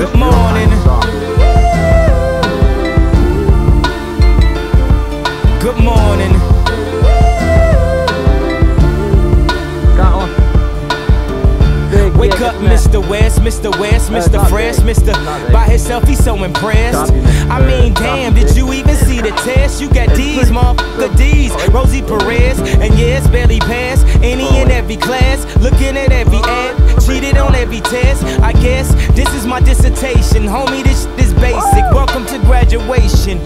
Good morning. Good morning. Wake up, Mr. West, Mr. West, Mr. Fresh, Mr. By himself, he's so impressed. I mean, damn, did you even see the test? You got D's, motherfucker D's, Rosie Perez, and yes, barely passed any and every class. Looking at every ad, cheated on every test homie, this is basic. Welcome to graduation.